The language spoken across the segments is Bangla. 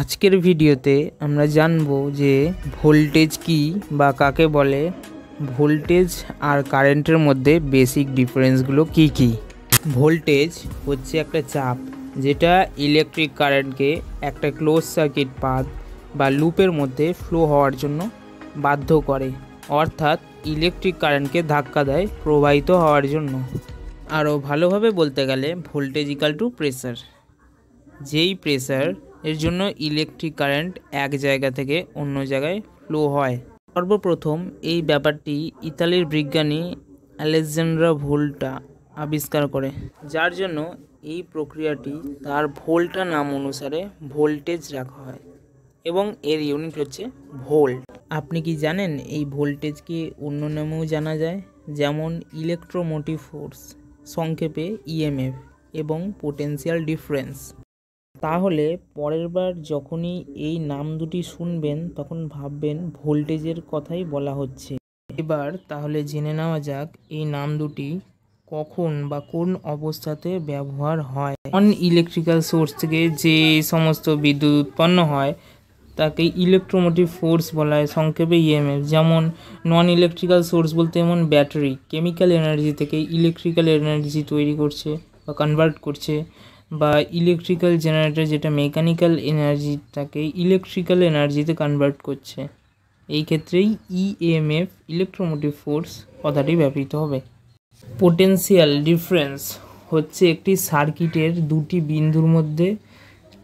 আজকের ভিডিওতে আমরা জানব যে ভোল্টেজ কি বা কাকে বলে, ভোল্টেজ আর কারেন্টের মধ্যে বেসিক ডিফারেন্সগুলো কি কি। ভোল্টেজ হচ্ছে একটা চাপ, যেটা ইলেকট্রিক কারেন্টকে একটা ক্লোজ সার্কিট পাথ বা লুপের মধ্যে ফ্লো হওয়ার জন্য বাধ্য করে, অর্থাৎ ইলেকট্রিক কারেন্টকে ধাক্কা দেয় প্রবাহিত হওয়ার জন্য। আরও ভালোভাবে বলতে গেলে, ভোল্টেজ ইকাল টু প্রেসার যেই প্রেসার এর জন্য ইলেকট্রিক কারেন্ট এক জায়গা থেকে অন্য জায়গায় ফ্লো হয়। সর্বপ্রথম এই ব্যাপারটি ইতালির বিজ্ঞানী আলেকজান্ড্রা ভোল্টা আবিষ্কার করে, যার জন্য এই প্রক্রিয়াটি তার ভোল্টা নাম অনুসারে ভোল্টেজ রাখা হয় এবং এর ইউনিট হচ্ছে ভোল্ট। আপনি কি জানেন এই ভোল্টেজকে অন্য নামেও জানা যায়? যেমন ইলেকট্রোমোটিভ ফোর্স সংক্ষেপে ইএমএফ এবং পোটেনশিয়াল ডিফারেন্স তাহলে পরের বার যখনই এই নাম দুটি শুনবেন, তখন ভাববেন ভোল্টেজের কথাই বলা হচ্ছে। এবার তাহলে জেনে নেওয়া যাক এই নাম দুটি কখন বা কোন অবস্থাতে ব্যবহার হয়। নন ইলেকট্রিক্যাল সোর্স থেকে যে সমস্ত বিদ্যুৎ উৎপন্ন হয়, তাকে ইলেকট্রোমোটিভ ফোর্স বলা হয়, সংক্ষেপে ইএমএফ যেমন নন ইলেকট্রিক্যাল সোর্স বলতে যেমন ব্যাটারি কেমিক্যাল এনার্জি থেকে ইলেকট্রিক্যাল এনার্জি তৈরি করছে বা কনভার্ট করছে। বা ইলেকট্রিক্যাল জেনারেটর যেটা মেকানিক্যাল এনার্জিটাকে ইলেকট্রিক্যাল এনার্জিতে কনভার্ট করছে। এই ক্ষেত্রেই ইএমএফ ইলেকট্রোমোটিভ ফোর্স কথাটি ব্যবহৃত হবে। পোটেন্সিয়াল ডিফারেন্স হচ্ছে একটি সার্কিটের দুটি বিন্দুর মধ্যে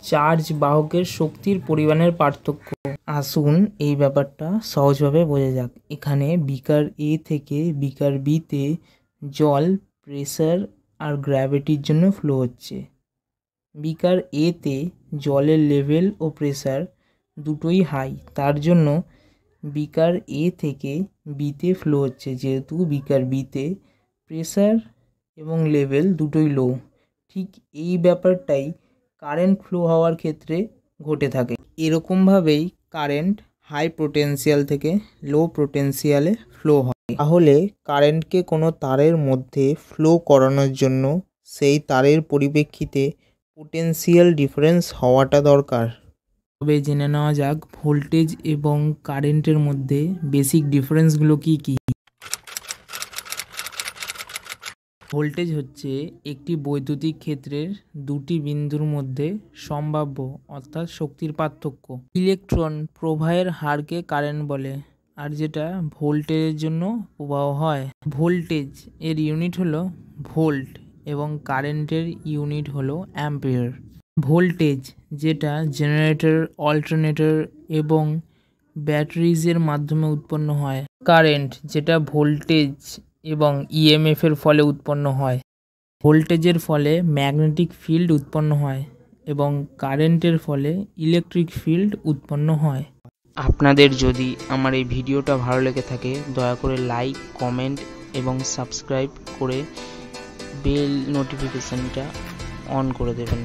চার্জ বাহকের শক্তির পরিমাণের পার্থক্য। আসুন এই ব্যাপারটা সহজভাবে বোঝা যাক। এখানে বিকার এ থেকে বিকার বিতে জল প্রেসার আর গ্র্যাভিটির জন্য ফ্লো হচ্ছে। বিকার এতে জলের লেভেল ও প্রেসার দুটোই হাই তার জন্য বিকার এ থেকে বিতে ফ্লো হচ্ছে, যেহেতু বিকার বিতে প্রেসার এবং লেভেল দুটোই লো ঠিক এই ব্যাপারটাই কারেন্ট ফ্লো হওয়ার ক্ষেত্রে ঘটে থাকে। এরকমভাবেই কারেন্ট হাই পোটেন্সিয়াল থেকে লো পোটেন্সিয়ালে ফ্লো হয়। তাহলে কারেন্টকে কোনো তারের মধ্যে ফ্লো করানোর জন্য সেই তারের পরিপ্রেক্ষিতে পোটেন্সিয়াল ডিফারেন্স হওয়াটা দরকার। তবে জেনে নেওয়া যাক ভোল্টেজ এবং কারেন্টের মধ্যে বেসিক ডিফারেন্সগুলো কি কি? ভোল্টেজ হচ্ছে একটি বৈদ্যুতিক ক্ষেত্রের দুটি বিন্দুর মধ্যে সম্ভাব্য, অর্থাৎ শক্তির পার্থক্য। ইলেকট্রন প্রবাহের হারকে কারেন্ট বলে, আর যেটা ভোল্টেজের জন্য প্রবাহ হয়। ভোল্টেজ এর ইউনিট হলো ভোল্ট এবং কারেন্টের ইউনিট হলো অ্যাম্পিয়ার। ভোল্টেজ, যেটা জেনারেটর, অল্টারনেটর এবং ব্যাটারিজের মাধ্যমে উৎপন্ন হয়। কারেন্ট, যেটা ভোল্টেজ এবং ইএমএফ এর ফলে উৎপন্ন হয়। ভোল্টেজের ফলে ম্যাগনেটিক ফিল্ড উৎপন্ন হয় এবং কারেন্টের ফলে ইলেকট্রিক ফিল্ড উৎপন্ন হয়। আপনাদের যদি আমার এই ভিডিওটা ভালো লেগে থাকে, দয়া করে লাইক, কমেন্ট এবং সাবস্ক্রাইব করে বেল নোটিফিকেশানটা অন করে দেবেন।